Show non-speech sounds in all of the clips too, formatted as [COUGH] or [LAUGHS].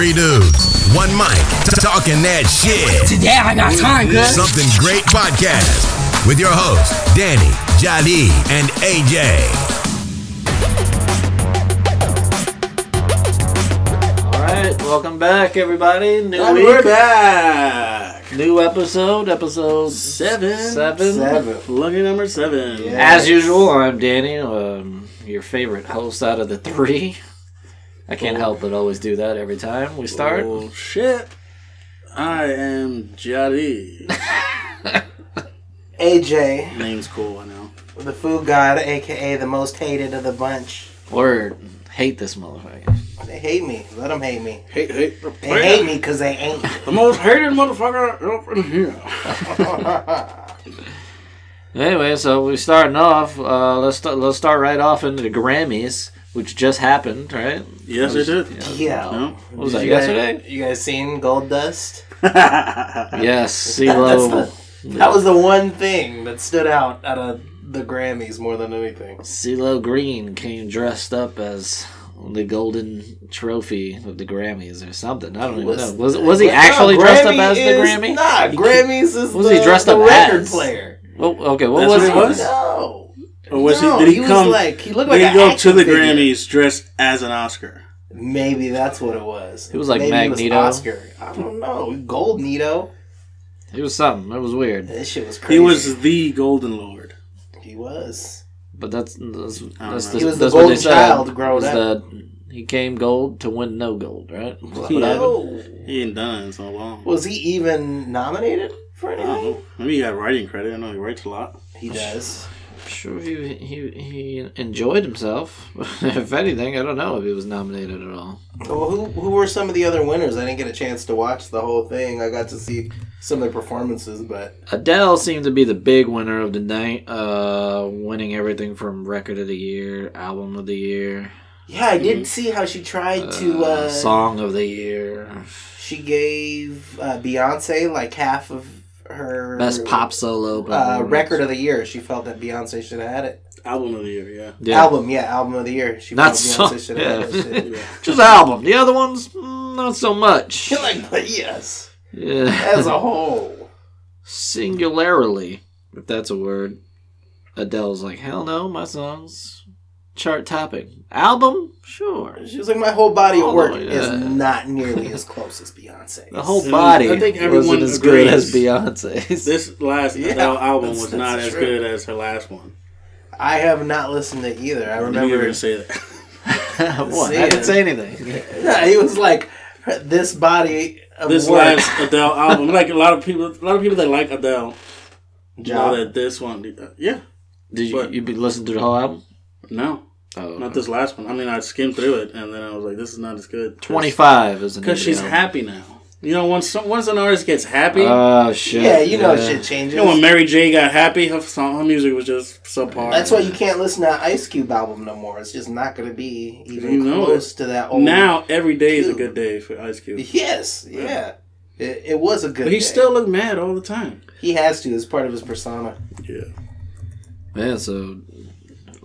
Three dudes, one mic, talking that shit. Today I got time, cuz. Something Great podcast with your hosts, Danny, Jadi, and AJ. All right, welcome back, everybody. New And week, we're back. new episode, episode Seven. seven. Seven. Lucky number seven. Uh, As usual, I'm Danny, um, your favorite host out of the three. I can't help but always do that every time we start. Oh shit. I am Jadi. AJ, [LAUGHS] Name's cool, I know. the food god, aka the most hated of the bunch. Word, hate this motherfucker. They hate me. Let them hate me. Hey, hey, the They hate me because they ain't. The most hated motherfucker up in here. [LAUGHS] Anyway, so we're starting off. Uh, let's st- let's start right off into the Grammys, which just happened, right? Yes, it did. yeah. No? What was Did that you guys- yesterday? you guys seen Gold Dust? [LAUGHS] Yes, [LAUGHS] That's CeeLo. the- That was the one thing that stood out out of the Grammys more than anything. CeeLo Green came dressed up as the golden trophy of the Grammys or something. I don't even know. Was was he No, actually dressed up as the is- Grammy? Nah, Grammys is Was the, he dressed the up record as? player. Well, okay, what That's was what he? it was? No. Or was No, he? Did he, was come? like he looked like did an he go to the figure. Grammys dressed as an Oscar? Maybe that's what it was. He was like Maybe Magneto. Oscar. I don't know. Gold Nito. It was something. It was weird. This shit was crazy. He was the Golden Lord. He was. But that's that's, that's, the, He was that's what they golden said. child growing was up. that he came gold to win no gold, right? [LAUGHS] Is that what Yeah. happened? No. He ain't done it in so long. Was he even nominated for I don't anything? know. Maybe he got writing credit. I know he writes a lot. He does. Sure, he he he enjoyed himself. [LAUGHS] if anything, I don't know if he was nominated at all. Well, who who were some of the other winners? I didn't get a chance to watch the whole thing. I got to see some of the performances, but Adele seemed to be the big winner of the night, uh, winning everything from record of the year, album of the year, yeah, I did see how she tried to. uh, Uh, song of the year, She gave uh, Beyonce like half of her best pop solo. uh, record of the year. She felt that Beyonce should have had it. Album of the year, yeah. yeah. Album, yeah, album of the year. She Not felt so- Beyonce should have had that shit. yeah. [LAUGHS] Just album. The other ones, mm, not so much. [LAUGHS] Like, but yes, Yeah. as a whole. Singularly, if that's a word, Adele's like, hell no, my songs chart topping. Album, sure. She was like, my whole body Oh, of work yeah. is not nearly as close as Beyonce. The whole body I think everyone wasn't as good as Beyonce's. This last Yeah, Adele album was not as true. good as her last one. I have not listened to either. I You remember. even say that. [LAUGHS] [LAUGHS] what? I didn't say anything. Yeah, he was like, this body of this work. last Adele album, like a lot of people, a lot of people that like Adele know that this one, yeah, Did you What? you be listening to the whole album? no, Oh, not this last one. I mean, I skimmed through it and then I was like, this is not as good. twenty five is because she's happy now. You know, once some, once an artist gets happy, Oh shit! yeah, you know yeah. shit changes. you know, when Mary J got happy, her song, her music was just subpar. That's why you can't listen to Ice Cube album no more. It's just not going to be even You know close to that old. Now every day is a good day for Ice Cube. yes, yeah, it, it was a good. But he day. still look mad all the time. he has to It's part of his persona. Yeah. Man, so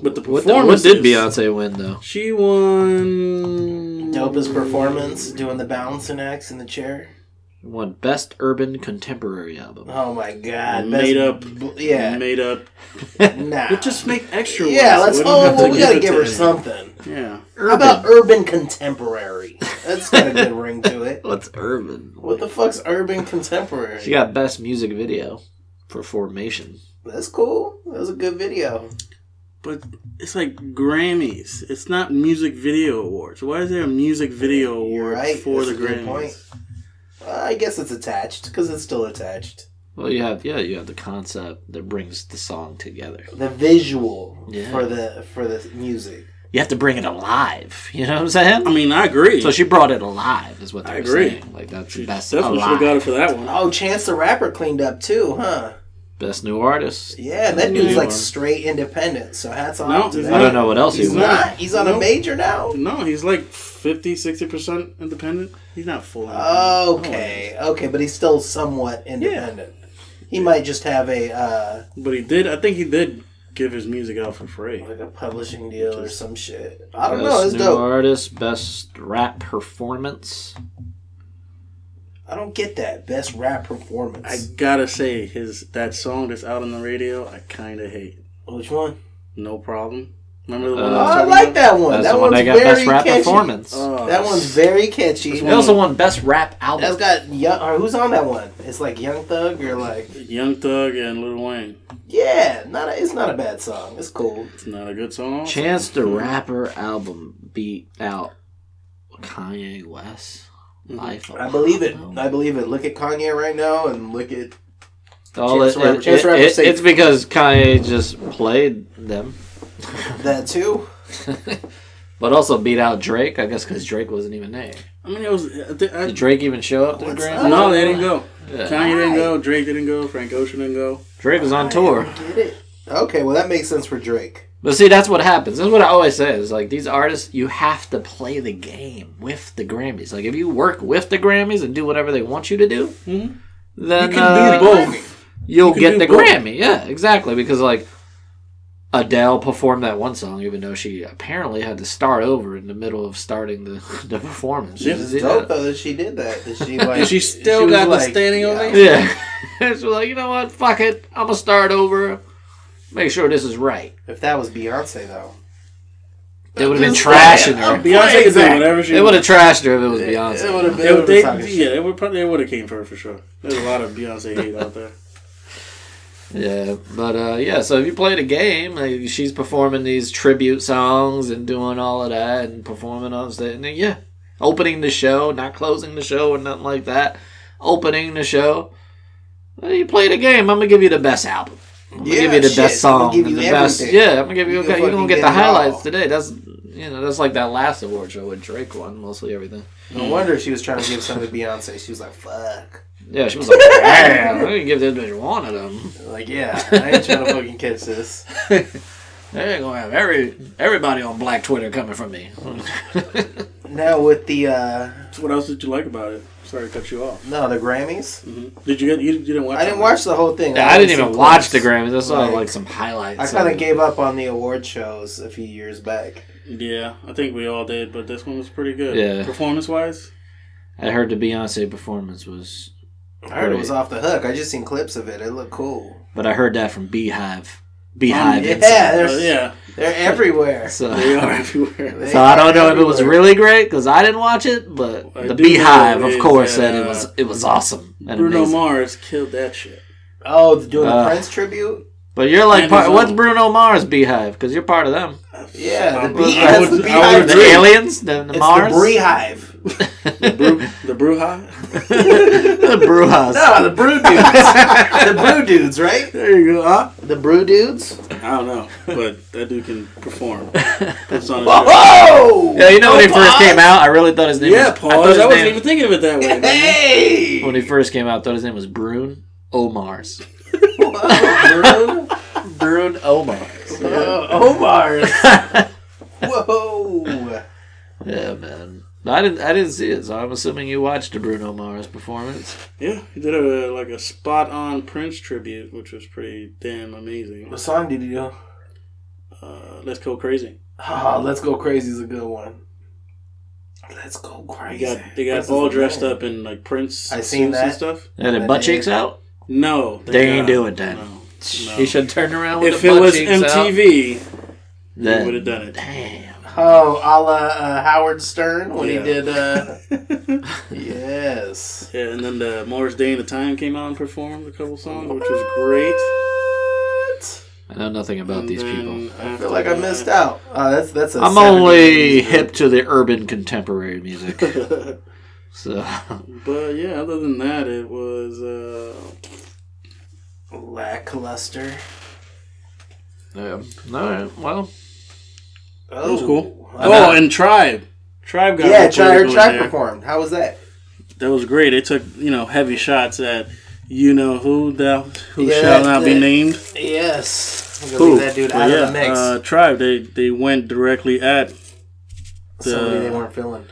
But the what, performance. what did Beyonce win though? She won. Dopest performance, doing the balancing acts in the chair. Won best urban contemporary album. Oh my god, Made Best up. bl- yeah, Made up. [LAUGHS] nah. But just make extra. yeah, ones, let's. so Oh, have to well, we gotta give to her him. something. Yeah. How about urban contemporary? That's got a good [LAUGHS] ring to it. What's urban? What the fuck's urban contemporary? She got best music video for Formation. That's cool. That was a good video. But it's like Grammys. It's not music video awards. Why is there a music video You're award right. for That's the a good Grammys? point. Uh, I guess it's attached because it's still attached. Well, you have yeah, you have the concept that brings the song together. The visual Yeah. for the for the music. You have to bring it alive. You know what I'm saying? I mean, I agree. so she brought it alive, is what I they're agree. saying. Like that's She that's definitely should alive. have got it for that one. Oh, Chance the Rapper cleaned up too, huh? Best new artist. Yeah, that Yeah. dude's like straight independent. So hats off No, to that. I don't know what else He's he not. He's on a major now. No, he's like 50, 60% independent. He's not full. Independent. Okay, okay, but he's still somewhat independent. He might just have a uh, But he did, I think he did give his music out for free. like a publishing deal or some shit. I don't Best know. It's new dope. artist, best rap performance. I don't get that best rap performance. I gotta say, his that song that's out on the radio, I kind of hate. Which one? No problem. Remember the one Uh, Oh, I was I like about? that one. That's that the one that got very best rap catchy. performance. Oh, That one's very catchy. they also won best rap album. That's got young. Or who's on that one? It's like Young Thug or like Young Thug and Lil Wayne. yeah. Not a, it's not a bad song. It's cool. It's not a good song. Chance the Rapper album beat out Kanye West. Mm-hmm. Life of I believe it. Pablo. I believe it. Look at Kanye right now and look at all Chance it- Rapper- it- Chance it- Rapper it- it's because Kanye just played them, [LAUGHS] that too. [LAUGHS] but also beat out Drake. I guess because Drake wasn't even there. I mean, it was. I, thi- I, Did Drake even show up to the What's Grammy? no, they didn't go. Yeah. Kanye didn't go. Drake didn't go. Frank Ocean didn't go. Drake was on I tour. Get it? Okay, well that makes sense for Drake. But see, that's what happens. That's what I always say. Is like these artists, you have to play the game with the Grammys. Like if you work with the Grammys and do whatever they want you to do, Mhm. then You can uh, do both. You'll You get the both. Grammy. Yeah, exactly. Because like Adele performed that one song, even though she apparently had to start over in the middle of starting the [LAUGHS] the performance. Yeah. It's yeah. dope though that she did that. That she [LAUGHS] like. she still was got the like, standing yeah. ovation? Yeah. [LAUGHS] She's like, you know what? Fuck it. I'm gonna start over. Make sure this is right. If that was Beyonce though, They would have been trashing her. Beyonce could do whatever she They would have trashed her if it was Beyonce. it, Beyonce. would have They, been. they, talking yeah, shit. they would probably they would have came for her for sure. There's a lot of Beyonce hate out there. Yeah, but uh, yeah. So if you play the game, like, she's performing these tribute songs and doing all of that and performing on stage. And then, yeah, opening the show, not closing the show or nothing like that. Opening the show. Well, you play the game. I'm gonna give you the best album. I'm gonna Yeah, give you the shit, best song. give and you the best. Yeah, I'm gonna give you. You Okay, you're gonna get get the it all. highlights today. That's you know that's like that last award show with Drake won mostly everything. No wonder she was trying to give some to Beyonce. She was like, "Fuck." Yeah, she was like, [LAUGHS] damn, I didn't give this bitch one of them. Like, yeah, I ain't trying to fucking catch this. [LAUGHS] They ain't gonna have every everybody on Black Twitter coming from me. [LAUGHS] Now with the uh So what else did you like about it? Sorry to cut you off. no the Grammys, Did you get you, you didn't watch? I didn't watch the whole thing. Yeah, I only didn't even seen watch the. Grammys. I saw Like, like some highlights. I kind of of gave up on the award shows a few years back. Yeah, I think we all did, but this one was pretty good. Yeah. performance wise. I heard the Beyonce performance was, I heard it was off the hook. I just seen clips of it. It looked cool. but I heard that from Beyhive. Beyhive. yeah, Insider. Uh, yeah, They're everywhere. [LAUGHS] So, they are everywhere. They so I don't are know if it was really great because I didn't watch it, but I the Beyhive, of course, that, said it uh, was it was awesome and Bruno amazing. Mars killed that shit. Oh, doing Uh, the Prince tribute. But you're like part. What's. Bruno Mars Beyhive? Because you're part of them. Yeah, the bee. Would- the beehive. would The aliens, the, the It's Mars, the beehive. The brew, the Bruja. [LAUGHS] the Brujas. no, the brew dudes. the brew dudes, right? There you go. Huh? The brew dudes. I don't know, but that dude can perform. Puts on a Whoa! Yeah, you know when he Oh, first came out, I really thought his name Yeah, was. pause. I, I, thought his wasn't name, even thinking of it that way. man. Hey! when he first came out, I thought his name was Brune Omars. [LAUGHS] Whoa, Brune Omars. Uh, Omar's. Whoa! [LAUGHS] Yeah, man. I didn't. I didn't see it, so I'm assuming you watched the Bruno Mars performance. Yeah, he did a like a spot on Prince tribute, which was pretty damn amazing. What song did he do? Uh, Let's go crazy. Oh, Let's Go Crazy is a good one. Let's go crazy. They crazy. got they got all dressed man. up in like Prince I suits seen and that. stuff. Yeah, the butt they- cheeks out. No, thank They ain't God. do it then. No, no. He should turn around with If the it was cheeks out. MTV, Then- they would have done it. Damn. Oh, a la uh, Howard Stern when Yeah. he did. Uh, [LAUGHS] yes. yeah, and then the Morris Day and the Time came out and performed a couple songs, which was great. I know nothing about And these people. I feel like I missed out. Oh, that's that's. A I'm only hip to the urban contemporary music. [LAUGHS] So but yeah, other than that, it was. Uh, lackluster. yeah. All right. Well, Oh, That was cool. I oh, know. and Tribe. Tribe got yeah, Tribe, political Tribe there. performed. How was that? That was great. They took you know heavy shots at you know who thou who Yeah, shall not be named. Yes. I'm gonna Who? leave that dude But out yeah, of the mix. Uh, Tribe. They they went directly at Somebody the- they weren't feeling.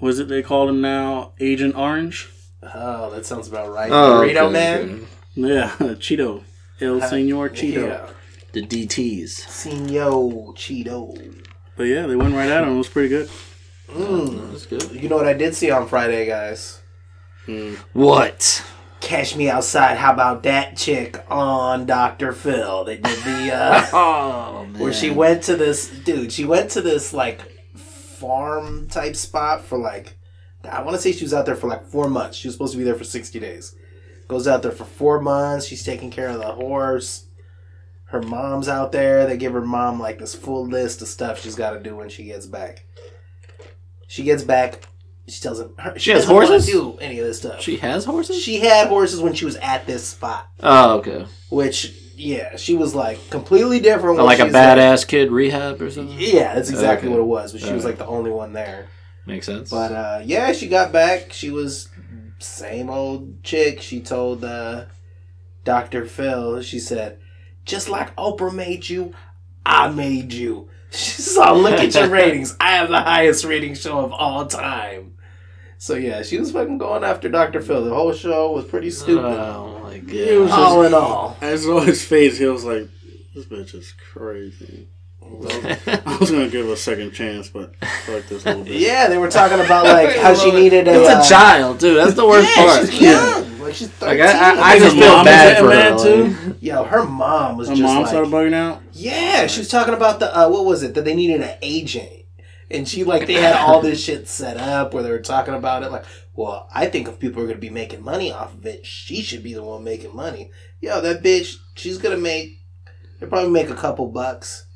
was it they called him now Agent Orange? Oh, that sounds about right. Oh, Burrito okay, Man. Yeah, [LAUGHS] Cheeto. El Senor Cheeto. Yeah. The DTS. Senor Cheeto. But yeah, they went right at him. It was pretty good. Mm. That's good. You know what I did see on Friday, guys? What? Catch Me Outside. How about that chick on Dr. Phil? They did the uh, [LAUGHS] Oh man. where she went to this dude. She went to this like farm type spot for like I want to say she was out there for like four months. She was supposed to be there for sixty days. Goes out there for four months. She's taking care of the horse. Her mom's out there. They give her mom like this full list of stuff she's got to do when she gets back. She gets back. She tells him her, She has horses? Do any of this stuff. She has horses. she had horses when she was at this spot, Oh okay. which yeah, she was like completely different. when like a badass kid rehab or something. Yeah, that's exactly Okay. what it was. But she was Alright. like the only one there. Makes sense. But uh, yeah, she got back. She was same old chick. She told uh, Dr. Phil, she said, just like Oprah made you, I made you. [LAUGHS] She saw, look at your [LAUGHS] ratings. I have the highest rating show of all time. So yeah, she was fucking going after Dr. Phil. The whole show was pretty stupid. oh my god. It was all in all. I saw his face. He was like, "This bitch is crazy." [LAUGHS] I was gonna give her a second chance, but fuck this little bitch. Yeah, they were talking about like how she needed a. It's uh, child, dude. That's the worst Yeah, part. she's young. Like she's Like, thirteen. I, I, I just feel bad for mad her. too? Yo, her mom was Her just mom like, started bugging out. Yeah, she was talking about the uh, what was it that they needed an agent, and she like they had all this shit set up where they were talking about it. Like, well, I think if people are gonna be making money off of it, she should be the one making money. Yo, that bitch, she's gonna make, they'll probably make a couple bucks,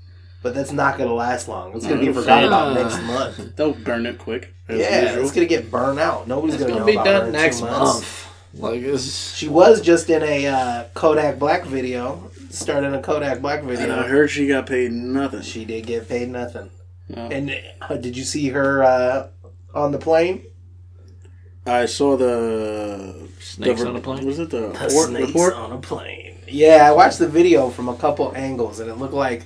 but that's not gonna last long. It's gonna be Mm, forgotten about next month. They'll burn it quick. Yeah, usual. it's gonna get burned out. Nobody's It's gonna, gonna know be about done in next two month. Like this. She was just in a uh, Kodak Black video. starting a Kodak Black video. And I heard she got paid nothing. She did get paid nothing. No. And uh, did you see her uh, on the plane? I saw the Snakes the, on a plane. Was it the, The report? snakes report? on a plane. Yeah, I watched the video from a couple angles, and it looked like,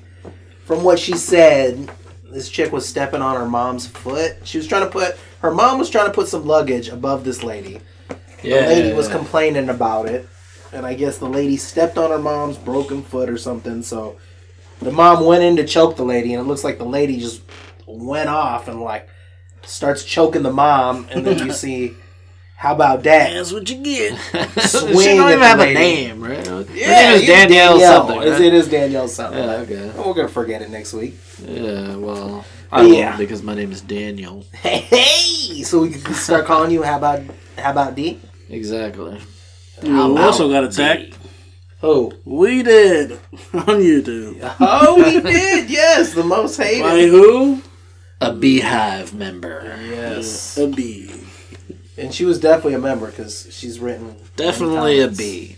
from what she said, this chick was stepping on her mom's foot. She was trying to put her mom was trying to put some luggage above this lady. Yeah. The lady was complaining about it, and I guess the lady stepped on her mom's broken foot or something. So the mom went in to choke the lady, and it looks like the lady just went off and like starts choking the mom, and then you [LAUGHS] see, how about that? That's what you get. [LAUGHS] she don't even have a name, right? Her Yeah, name is you- Danielle, something. Right? It is Danielle something. Yeah, okay. We're gonna forget it next week. Yeah, well, I Yeah. because my name is Daniel. Hey, [LAUGHS] hey! So we can start calling you. How about how about D? Exactly. we also got attacked. Oh, We did [LAUGHS] on YouTube. oh, we did. Yes, the most hated. By who? A Beyhive member. Yes, A bee. and she was definitely a member because she's written Definitely a bee.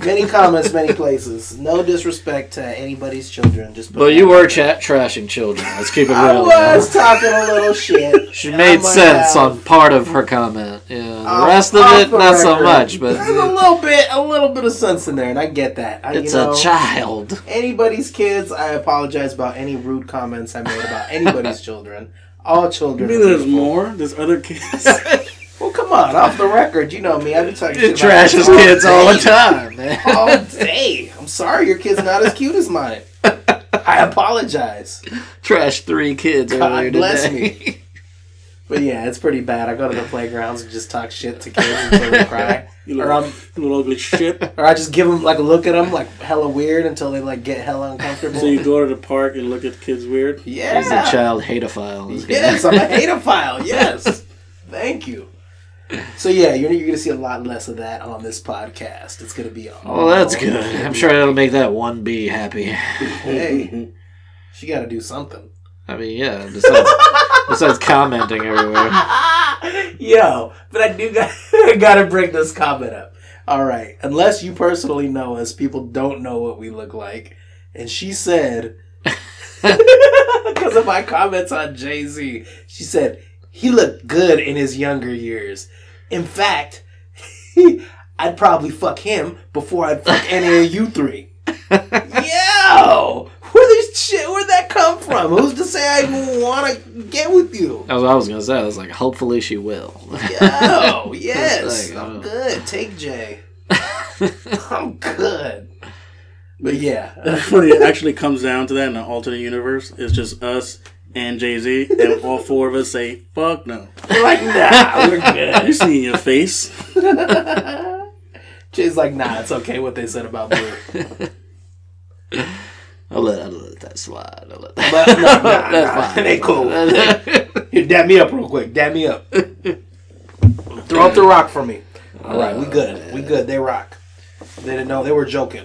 Many comments, many places. No disrespect to anybody's children. Just put But it you were there. chat trashing children. Let's keep it real. I real. was talking a little shit. She made sense have- on part of her comment. Yeah, the off- rest of it, the not so much. But there's a little bit, a little bit of sense in there, and I get that. I, it's you know, a child. anybody's kids. I apologize about any rude comments I made about anybody's [LAUGHS] children. All You children. mean there's beautiful. more? There's other kids. [LAUGHS] Well, come on, off the record. You know me. I've been talking You shit trash about his kids all the time, man. [LAUGHS] All day. I'm sorry, your kid's not as cute as mine. I apologize. Trash three kids God earlier bless today. But yeah, it's pretty bad. I go to the playgrounds and just talk shit to kids until they cry. [LAUGHS] You Or, little, um, little ugly shit. or I just give them like a look at them like hella weird until they like get hella uncomfortable. So you go to the park and look at kids weird. yeah. He's a child hateophile. This. Yes, I'm a hateophile. Yes. Thank you. [LAUGHS] So yeah, you're, you're gonna see a lot less of that on this podcast. It's gonna be all. Well, that's good. I'm sure that'll make that one bee happy. Hey, [LAUGHS] she got to do something. I mean, yeah. Besides, [LAUGHS] besides commenting everywhere. Yo, but I do got gotta bring this comment up. All right, unless you personally know us, people don't know what we look like. And she said, because of my comments on Jay Z, she said he looked good in his younger years. In fact, [LAUGHS] I'd probably fuck him before I'd fuck any of you three. [LAUGHS] Yo, where this shit? Where'd that come from? Who's to say I even want to get with you? That's what I was gonna say. I was like, hopefully she will. Yo, [LAUGHS] yes, Like, I'm good. Take Jay. I'm good. But yeah, That's funny. It actually comes down to that in an alternate universe. It's just us and Jay Z, and all four of us say "fuck no." You're like, nah, we're [LAUGHS] good. You see your face. [LAUGHS] Jay's like, nah, it's okay what they said about Blue. I'll let, I'll let that slide. I'll let But that. no, nah, [LAUGHS] nah, That's fine. it ain't cool. Here, dab me up real quick. Dab me up. Throw up the rock for me. All right, we good. We good. They rock. They didn't know they were joking.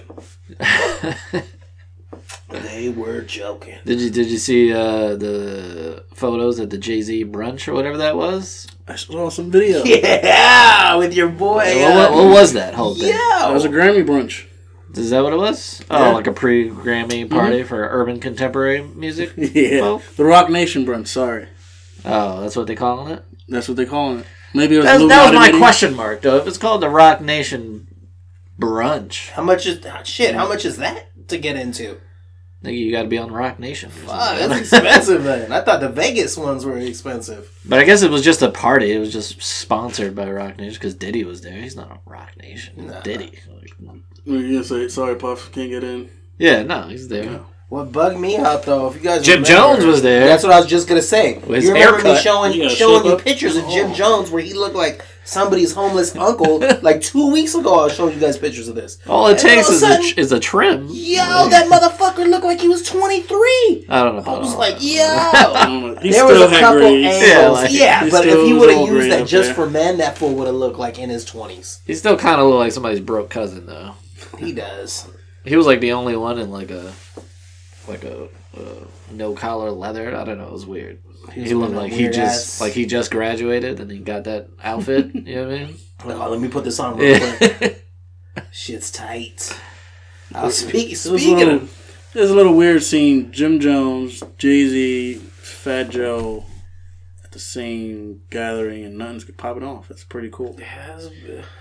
They were joking. Did you did you see uh, the photos at the Jay Z brunch or whatever that was? I saw some video. [LAUGHS] Yeah, with your boy. What, what, uh, what was that whole thing? That was a. Grammy brunch. Is that what it was? Oh, Yeah. like a pre Grammy party for urban contemporary music. [LAUGHS] Yeah. folk? The Roc Nation brunch, sorry. Oh, that's what they calling it. That's what they're calling it. Maybe it was That was, that was my meeting. question mark though. If it's called the Roc Nation brunch, How much is shit? How much is that to get into? Think you got to be on Roc Nation. or Fuck, that's [LAUGHS] expensive. man. I thought the Vegas ones were expensive. But I guess it was just a party. It was just sponsored by Roc Nation because Diddy was there. He's not on Roc Nation. Nah. Diddy. Were you gonna say sorry, Puff, can't get in? Yeah, no, he's there. What bugged me out though, if you guys Jim remember- Jones was there. That's what I was just gonna say. With his you remember me showing You showing you pictures of Jim Oh. Jones where he looked like somebody's homeless uncle. [LAUGHS] like two weeks ago, I was showing you guys pictures of this. All it And takes all is a a, sudden- is a trim. Yo, that motherfucker looked like he was 23. I don't know. I was all like, that. [LAUGHS] yo. I. He there still was a had couple grades. angles. Yeah, Yeah, like- He but if still he would have used that just there. for men, that fool would have looked like in his 20s. He still kind of looked like somebody's broke cousin though. He does. He was like the only one in like a like a uh, no collar leather. I don't know. It was weird. He, was looked like he just ass- like he just graduated and he got that outfit. [LAUGHS] you know what I mean? Like, oh, let me put this on real quick. [LAUGHS] Shit's tight. I was speaking. It was, a Speaking little, of, was a little weird seeing Jim Jones, Jay Z, Fat Joe at the same gathering and nothing's popping off. That's pretty cool. Yeah,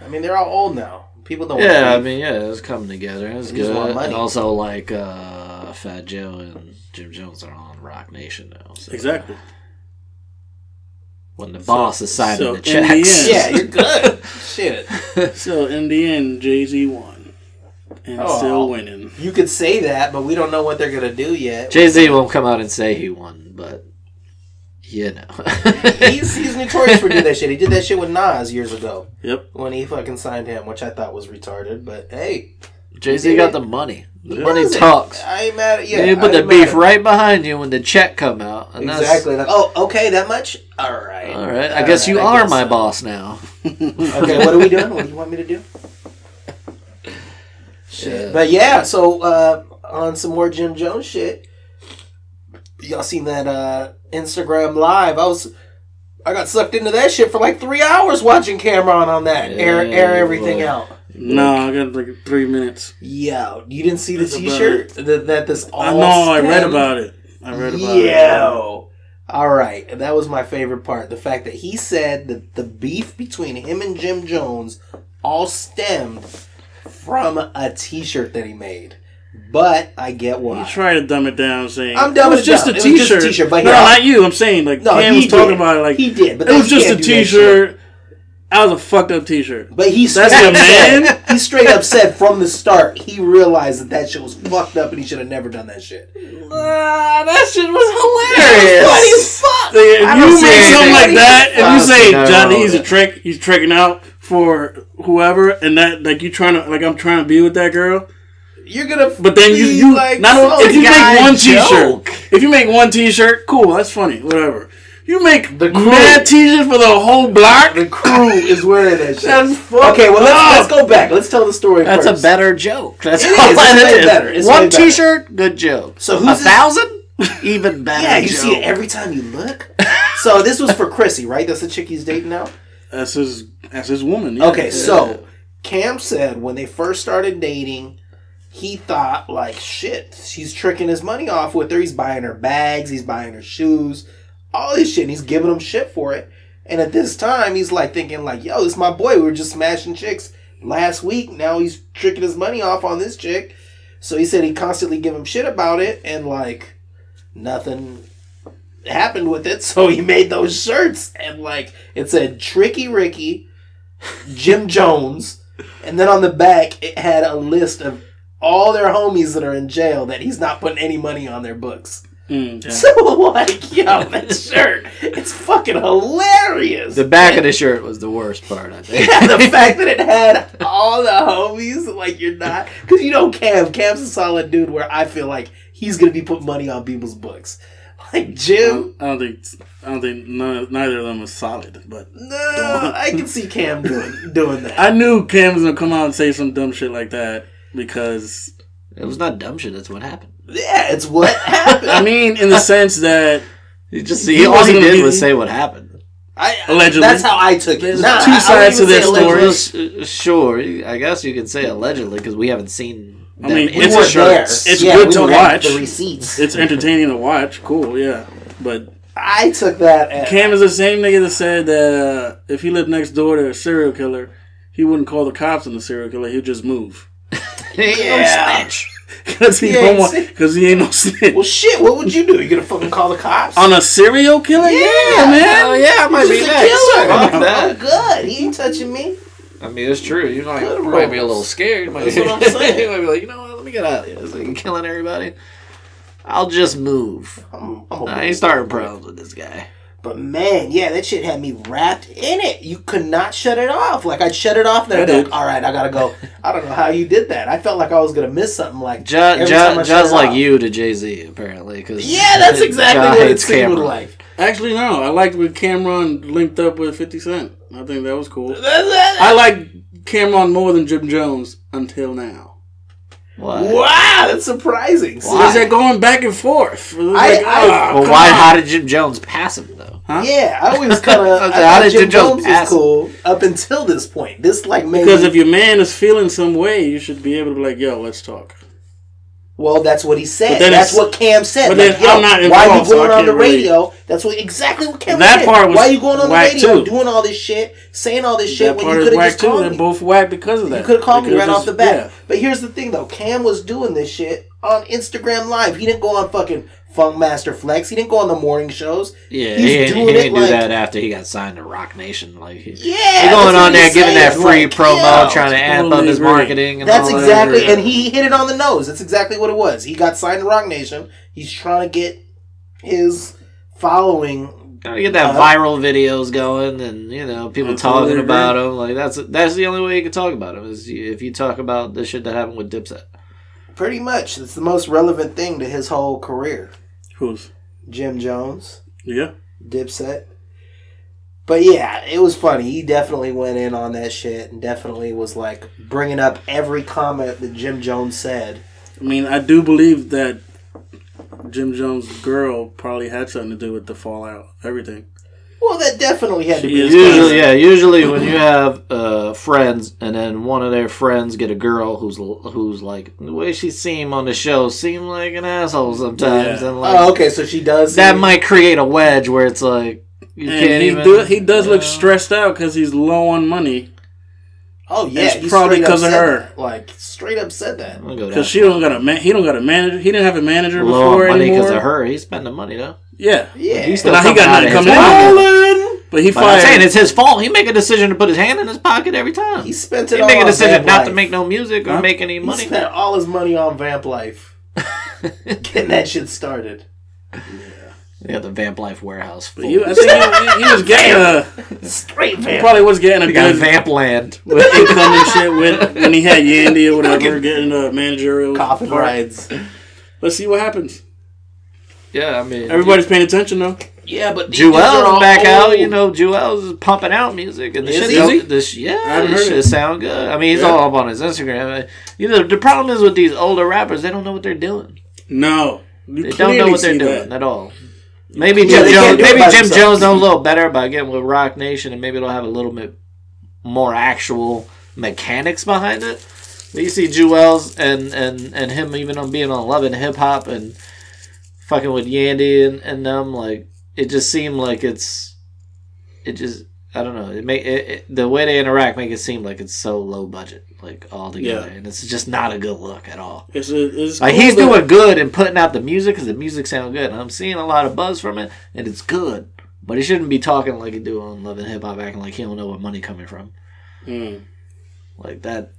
I mean, they're all old now. People don't. yeah, I mean, yeah, it was coming together. It was just good. And also, like uh, Fat Joe and Jim Jones are on Roc Nation now. So Exactly. When the boss is signing so the in checks. the end- [LAUGHS] Yeah, you're good. Shit. [LAUGHS] So in the end, Jay Z won. And Oh. still winning. You could say that, but we don't know what they're gonna do yet. Jay Z won't come out and say he won, but you know. [LAUGHS] he's he's notorious for doing that shit. He did that shit with Nas years ago Yep. when he fucking signed him, which I thought was retarded. But hey, Jay Z got the money. The money talks. I ain't mad at yeah. you put the beef at- right behind you when the check come out. And that's- Exactly. Oh, okay, that much. All right. All right. I guess you I are guess my so. boss now. [LAUGHS] Okay, what are we doing? What do you want me to do? Shit. But yeah, so uh, on some more Jim Jones shit. Y'all seen that uh, Instagram live? I was, I got sucked into that shit for like three hours watching Cam'ron on that air air everything boy. out. No, I got like three minutes. Yo, you didn't see the That's T-shirt that, that this all I know, I read about it. I read about it. Yo. All right, that was my favorite part. The fact that he said that the beef between him and Jim Jones all stemmed from a T-shirt that he made. But I get You why. try to dumb it down, saying I'm dumbing it was it just down. a It was just a T-shirt. t-shirt, but no, not you. I'm saying like No, Cam he was talking did. about it. Like he did, but it was just a do that shit. T-shirt. That was a fucked up T-shirt. But he That's straight your up said- man? He straight up said from the start he realized that that shit was fucked up and he should have never done that shit. Ah, that shit was hilarious. Funny as fuck. If you make anything something like that, if you say wrong Johnny, he's a trick, he's tricking out for whoever, and that like you trying to like I'm trying to be with that girl, You're gonna, but then you you like not only, if you make one joke. T-shirt, if you make one T-shirt, cool, that's funny, whatever. You make The crew. mad T-shirts for the whole block. The crew is wearing that shit. That's fucked Okay, well let's let's go back. Let's tell the story. That's first. a better joke. That's It [LAUGHS] all is. that It's is. better. It's One better. T-shirt, good joke. So a this- thousand, [LAUGHS] even better. Yeah, you joke. see it every time you look. [LAUGHS] so this was for Chrissy, right? That's the chick he's dating now. That's his that's his woman. Yeah. Okay, so Cam said when they first started dating, he thought like shit. He's tricking his money off with her. He's buying her bags. He's buying her shoes. All this shit. And he's giving him shit for it. And at this time, he's like thinking like, "Yo, this is my boy. We were just smashing chicks last week. Now he's tricking his money off on this chick." So he said he constantly give him shit about it, and like nothing happened with it. [LAUGHS] So he made those shirts, and like it said "Tricky Ricky." Jim [LAUGHS] Jones, and then on the back it had a list of all their homies that are in jail that he's not putting any money on their books. Mm, yeah. So [LAUGHS] like, yo, that [LAUGHS] shirt, it's fucking hilarious. The back of the shirt was the worst part, I think. Yeah, the [LAUGHS] fact that it had all the homies, like you're not, because you know Cam. Cam's a solid dude. Where I feel like he's gonna be putting money on people's books. Like Jim, I don't think I don't think none, neither of them was solid, but no, I can see Cam doing doing that. I knew Cam was gonna come out and say some dumb shit like that because It was not dumb shit. That's what happened. Yeah, it's what [LAUGHS] happened. I mean, in the sense that He just He he, all he wasn't gonna did be- was say what happened. I, Allegedly. That's how I took it. There's Nah, two I- I sides wouldn't to even this say story. allegedly. Well, s- sure, I guess you could say allegedly because we haven't seen. I mean, We It's the a weren't there. It's Yeah, good we to watch. The receipts. it's entertaining to watch. Cool, yeah, but I took that. As, Cam is the same nigga that said that uh, if he lived next door to a serial killer, he wouldn't call the cops on the serial killer. He'd just move [LAUGHS] Yeah. [LAUGHS] because he Yeah, don't want because he ain't no snitch. Well, shit. What would you do? You gonna fucking call the cops? on a serial killer? Yeah, man. Oh yeah, I might He's be just a next. killer. Fuck I'm that. good. He ain't touching me. I mean, it's true. You might, Good might be a little scared. You might, That's what I'm [LAUGHS] saying. you might be like, you know what? Let me get out of here. It's like you're killing everybody. I'll just move. I'm, I'm a I ain't starting problems with this guy. But man, yeah, that shit had me wrapped in it. You could not shut it off. Like I'd shut it off, and I I'd be like, "All right, I gotta go." I don't know how you did that. I felt like I was gonna miss something. Like Just, every time just, just like off. you to Jay Z, apparently. Cause Yeah, that's exactly Ja what it hates seemed Cam'ron. like. Actually, no. I liked when Cam'ron linked up with Fifty Cent. I think that was cool. I like Cam'ron more than Jim Jones until now. What? Wow, that's surprising. See, Because they're going back and forth. It's I- I- ah, Well, why? on. How did Jim Jones pass him though? Huh? Yeah, I [LAUGHS] always kind of. I thought did Jim Jones Jones was pass him? cool up until this point. This like made Because if your man is feeling some way, you should be able to be like, yo, let's talk. well, that's what he said. That's what Cam said. but Like, I'm not why involved, are you so going on can't the radio? That's what exactly what Cam That said. part was why are you going on the radio, too. doing all this shit, saying all this shit that when part you is could have just too. called They're me? both whack because of that. You could have called me right could've off the just- bat. yeah. But here's the thing, though. Cam was doing this shit on Instagram Live. He didn't go on fucking Funkmaster Flex. He didn't go on the morning shows. Yeah, He's he, ain't- doing he it didn't do like- that after he got signed to Roc Nation. Like, he, Yeah, he that's going on there he's giving that free Like, promo, yo, trying to amp up his marketing. And That's all that. exactly, yeah. and he hit it on the nose. That's exactly what it was. He got signed to Roc Nation. He's trying to get his following. Gotta get that Uh, viral videos going, and you know people talking agree. about him. Like that's that's the only way you can talk about him is if you talk about the shit that happened with Dipset. Pretty much, it's the most relevant thing to his whole career. Who's? Jim Jones, Yeah. Dipset. But yeah, it was funny. He definitely went in on that shit and definitely was like bringing up every comment that Jim Jones said. I mean, I do believe that Jim Jones' girl probably had something to do with the fallout. Everything. Well, that definitely had to She be. is Usually, yeah. Usually, when you have uh, friends, and then one of their friends get a girl who's who's like the way she seem on the show seem like an asshole sometimes, Yeah. and like Oh, okay, so she does. that seem- might create a wedge where it's like you And can't he even. do, he does look Yeah. stressed out because he's low on money Oh yeah, It's he probably because of her. that. Like straight up said that. I'm gonna go because she don't got a man. He don't got a manager. He didn't have a manager low before on money anymore. because of her. He's spending money though. Yeah, Yeah, He's still Now he got out nothing coming in. but he But I'm saying it's his fault. He make a decision to put his hand in his pocket every time. He spent it He all make a decision not Life. to make no music or Huh? make any money. He spent all his money on Vamp Life, [LAUGHS] getting that shit started. Yeah, Yeah, the Vamp Life warehouse. But full. you, I think he, he was getting a. [LAUGHS] Straight He Vamp. probably was getting a we got good Vamp Land. [LAUGHS] with income and shit when, when he had Yandy or whatever, getting a managerial Coffin rides. Let's see what happens. Yeah, I mean Everybody's paying attention though. Yeah, but these dudes are Juelz all back out. You know, Juelz is pumping out music, and the shit, he? don't- Is he? this yeah, this heard shit sound good. I mean, he's Yeah. all up on his Instagram. Uh, you know, the problem is with these older rappers, they don't know what they're doing. No, They don't know what they're doing that. at all. Maybe Yeah, Jim Jones. Maybe Jim themselves. Jones knows a little better by getting with Roc Nation, and maybe they'll have a little bit more actual mechanics behind it. But you see Juelz and and and him even on being on Love and Hip Hop and fucking with Yandy and, and them like it just seemed like it's it just I don't know it make it, it, the way they interact make it seem like it's so low budget like all together Yeah. and it's just not a good look at all. It's, it's Like cool he's doing good and putting out the music because the music sounds good. And I'm seeing a lot of buzz from it, and it's good. But he shouldn't be talking like he do on Love and Hip Hop, acting like he don't know where money coming from. Mm. Like that,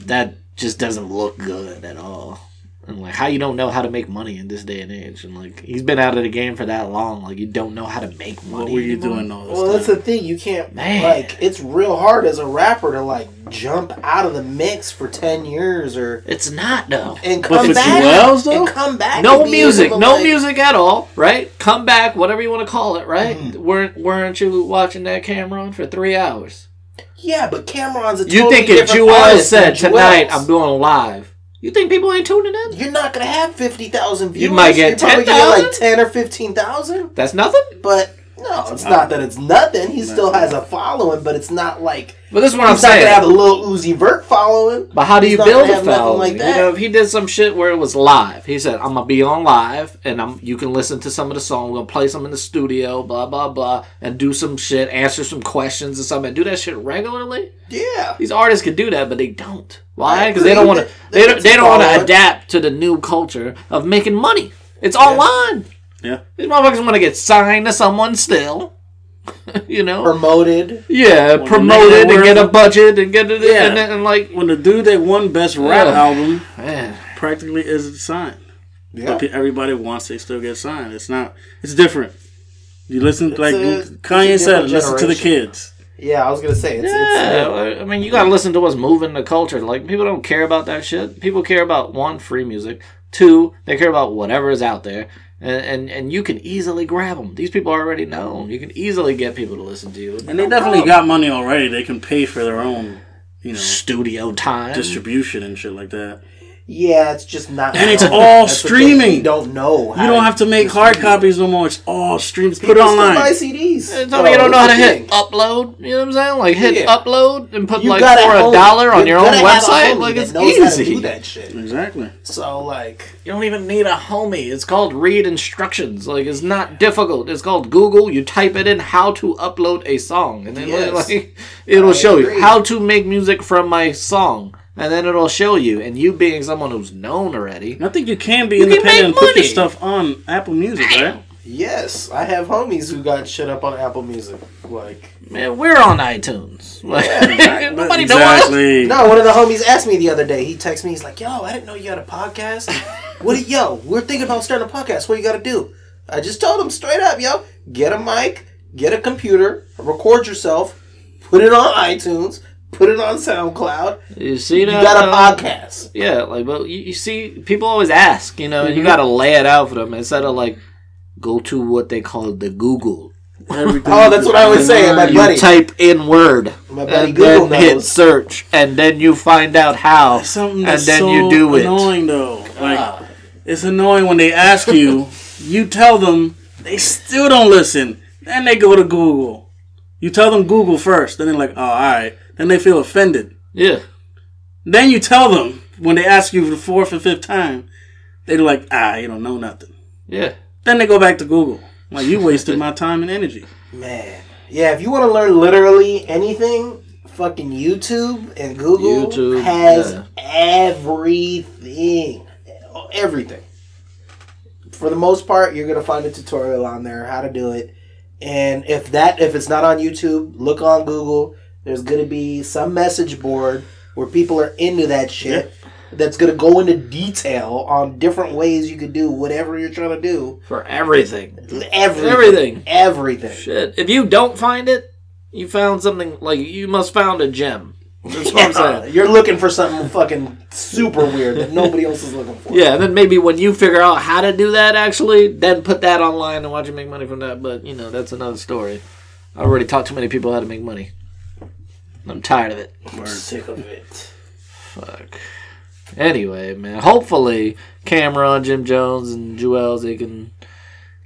that just doesn't look good at all. And like how you don't know how to make money in this day and age, and like he's been out of the game for that long, like you don't know how to make money. What were you anymore? doing all this Well, that's the thing. You can't Man. like. It's real hard as a rapper to like jump out of the mix for ten years or It's not though. and come for back Juelz, though? and come back. No music, to, no like- music at all, right? Come back, whatever you want to call it, right? Mm-hmm. Weren't weren't you watching that Cam'ron for three hours? Yeah, but Cam'ron's a totally You think if different Jewel said tonight Juelz. I'm doing live, you think people ain't tuning in? You're not gonna have fifty thousand You viewers. might get You're probably get 10,000? like ten or fifteen thousand. That's nothing. But no, it's not that it's nothing. He still has a following, but it's not like But this is what I'm he's not saying. gonna have a little Uzi Vert following. But how do you build a following? like You know, if he did some shit where it was live, he said, "I'm gonna be on live, and I'm you can listen to some of the song. We're gonna play some in the studio, blah blah blah, and do some shit, answer some questions and something, and do that shit regularly." Yeah. These artists can do that, but they don't. Why? Because they don't want to. They- They, they don't. get They some don't want to adapt to the new culture of making money. It's online. Yeah. These motherfuckers want to get signed to someone still. [LAUGHS] you know. Promoted. yeah, they promoted and get a budget and get it Yeah. and, and like When the dude that won Best Rap Yeah. Album man. practically isn't signed. Yeah. But everybody wants they still get signed. It's not. It's different. You listen, like a- Kanye said, different listen to the kids. Yeah, I was gonna say it's. Yeah, I mean, you gotta listen to what's moving the culture. Like, people don't care about that shit. People care about one, free music. Two, they care about whatever is out there, and and, and you can easily grab them. These people are already known. You can easily get people to listen to you. And they definitely got money already. They can pay for their own, you know, studio time. distribution and shit like that. Yeah, it's just not. And it's all the thing. streaming. You don't know. You don't have to make hard copies no more. It's all streams. Put it People still buy online. CDs. Tell me you don't know how to hit thing. upload. You know what I'm saying? Like hit Yeah. upload and put You like gotta for a own- dollar on you're your own gonna have a website. homie Like that it's knows how to easy. do that shit. Exactly. So like, You don't even need a homie. It's called read instructions. Like it's not difficult. It's called Google. You type it in how to upload a song, and then Yes. like [LAUGHS] it'll I show agree. you how to make music from my song, and then it'll show you. And you being someone who's known already, I think you can be You can independent make and put your stuff on Apple Music, right? yes, I have homies who got shit up on Apple Music. Like, man, we're on iTunes. [LAUGHS] Like, [LAUGHS] nobody exactly. no, one of the homies asked me the other day. He texted me. He's like, "Yo, I didn't know you had a podcast. [LAUGHS] what? do- Yo, we're thinking about starting a podcast. What you got to do?" I just told him straight up, "Yo, get a mic, get a computer, record yourself, put it on iTunes, put it on SoundCloud. You see You that? got a uh, podcast." Yeah, like, but you, you see, people always ask, you know, you Mm-hmm. got to lay it out for them instead of like go to what they call the Google. Everything [LAUGHS] Oh, that's what I always say. My you buddy, type in word My buddy and Google then hit search and then you find out how Something and that's then so you do it annoying though. Like Ah. it's annoying when they ask you, you tell them, they still don't listen. Then they go to Google. You tell them Google first, then they're like, oh, all right. Then they feel offended. yeah Then you tell them when they ask you for the fourth or fifth time, they're like, ah, you don't know nothing. yeah Then they go back to Google. Like you wasted my time and energy. [LAUGHS] Man, yeah. If you want to learn literally anything, fucking YouTube and Google YouTube, has yeah. everything, everything. For the most part, you're gonna find a tutorial on there how to do it. And if that if it's not on YouTube, look on Google. There's gonna be some message board where people are into that shit. That's gonna go into detail on different ways you could do whatever you're trying to do. for everything Everything. Everything. Everything. shit if you don't find it you found something like you must found a gem that's what I'm saying You're looking for something fucking super weird that nobody else is looking for. yeah and then maybe when you figure out how to do that actually then put that online and watch you make money from that but you know that's another story I already taught too many people how to make money I'm tired of it I'm sick of it. Fuck. Anyway, man. Hopefully, Cam'ron, Jim Jones, and Juelz they can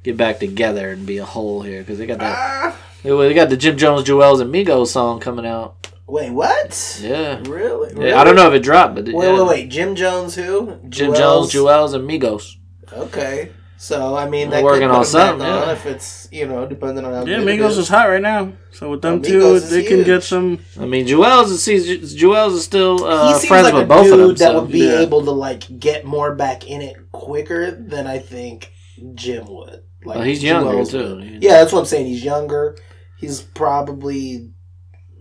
get back together and be a whole here because they got that. Ah, They got the Jim Jones, Juelz, and Migos song coming out. wait, what? Yeah. Really? Yeah, I don't know if it dropped, but Wait, yeah. wait, wait. Jim Jones, who? Jim? Jones, Juelz, and Migos. Okay. So I mean, We're working could on put 'em back something, on yeah. If it's you know depending on how Yeah, good Migos is. is hot right now. So with them Oh, two, Migos is they can get some. I mean, Juelz is sees Juelz is still uh, he seems friends like with a both dude of them. that so- would be yeah. able to like get more back in it quicker than I think Jim would. Like Well, he's younger too. would. Yeah, that's what I'm saying. He's younger. He's probably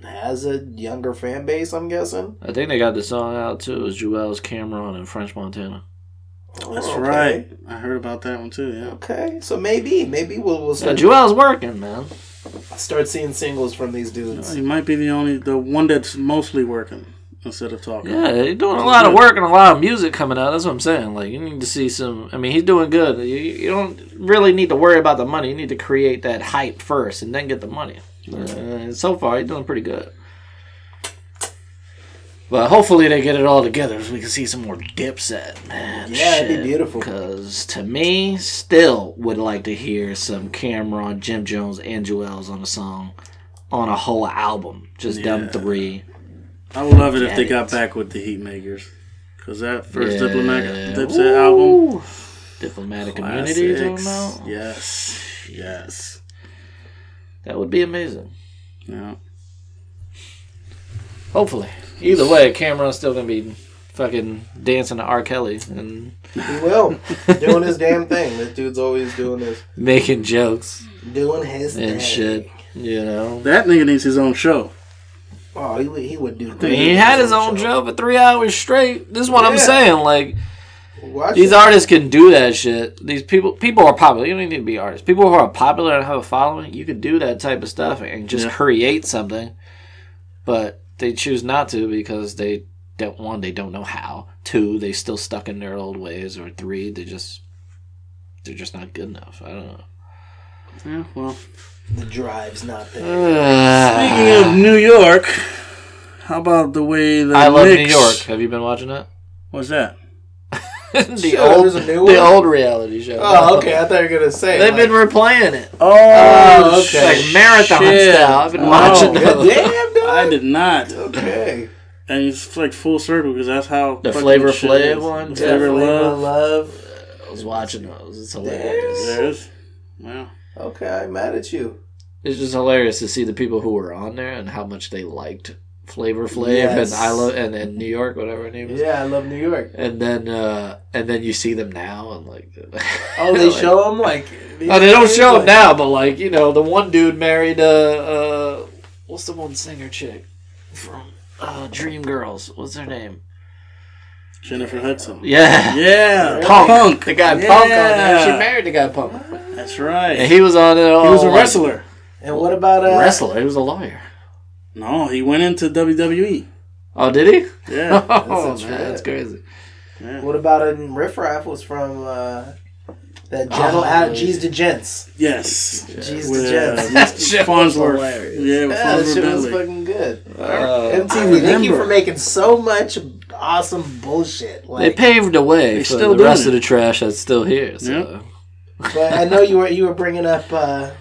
has a younger fan base. I'm guessing. I think they got the song out too. Is Juelz, Cam'ron, and French Montana. That's Okay. right. I heard about that one too. Yeah. Okay, so maybe maybe we'll we'll Yeah, start, Juelz working, man. start seeing singles from these dudes. He might be the only, the one that's mostly working instead of talking. Yeah, he's doing a lot of work and a lot of music coming out. That's what I'm saying. Like, you need to see some. I mean, he's doing good. You, you don't really need to worry about the money. You need to create that hype first and then get the money. Uh, and so far, he's doing pretty good. But hopefully they get it all together so we can see some more Dipset, man. Yeah, it'd be beautiful. Because to me, still would like to hear some Cam'ron, Jim Jones, and Juelz on a song, on a whole album. Just them three. I would love it if they Get got back with the Heatmakerz. Because that first Yeah. Diplomatic Dipset album. Diplomatic immunity you're talking Yes. Yes. That would be amazing. Yeah. Hopefully. Either way, Cam'ron's still gonna be fucking dancing to R. Kelly and He will doing his damn thing. This dude's always doing his making jokes doing his and thing. shit. You know. That nigga needs his own show. Oh, he would, he would do. He had his own show for three hours straight. This is what I'm saying. Like Watch these it. artists can do that shit. These people people are popular. You don't even need to be artists. People who are popular and have a following, you could do that type of stuff and just Yeah. create something. But they choose not to because they don't one, they don't know how. Two, they still stuck in their old ways. Or three, they just they're just not good enough. I don't know. Yeah, well. the drive's not there. [SIGHS] Speaking of New York, how about the way the I love Knicks- New York. Have you been watching that? What's that? [LAUGHS] the Sure, old, a new the one? old reality show. Oh, okay. I thought you were gonna say. They've like, been replaying it. Oh, oh, okay. Like marathon shit. style. I've been Oh, watching God those. damn, [LAUGHS] dog. I did not. Okay. And it's like full circle because that's how The Flavor shit Flav is. one? The Yeah, Flavor Flavor Love. love. I was watching those. It's hilarious. There it is. Wow. Okay, I'm mad at you. It's just hilarious to see the people who were on there and how much they liked Flavor Flav Yes. and I love and, and New York, whatever her name is. Yeah, I love New York. And then uh and then you see them now and like [LAUGHS] Oh, they like- show them like. Oh, they don't show them now, but like you know, the one dude married uh uh what's the one singer chick from uh Dream Girls? What's her name? Jennifer Hudson. Yeah. Yeah. Punk. Punk. The guy yeah. Punk on there. She married the guy Punk. That's right. And he was on it. He was a all, like, wrestler. And what about uh? wrestler. He was a lawyer. No, he went into WWE. Oh, did he? Yeah. [LAUGHS] Oh, That's a man, that's crazy. What about in Riff Raff was from uh, that gentle Oh, out yeah. G's to Gents. yes. G's With, to Gents. That shit was Farnsworth. hilarious. Yeah, with Yeah, that Farnsworth shit was fucking good. Uh, MTV, thank you for making so much awesome bullshit. they paved the way for still the rest it. of the trash that's still here. So. Yep. but I know you were you were bringing up uh,